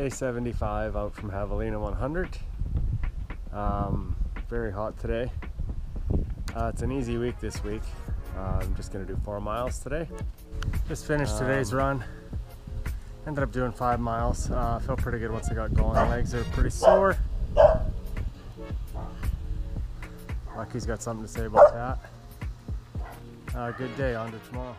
Day 75 out from Javelina 100. Um, very hot today. Uh, it's an easy week this week. Uh, I'm just gonna do four miles today. Just finished today's Um, run. Ended up doing five miles. Uh, felt pretty good once I got going. Legs are pretty sore. Lucky's got something to say about that. Uh, good day. On to tomorrow.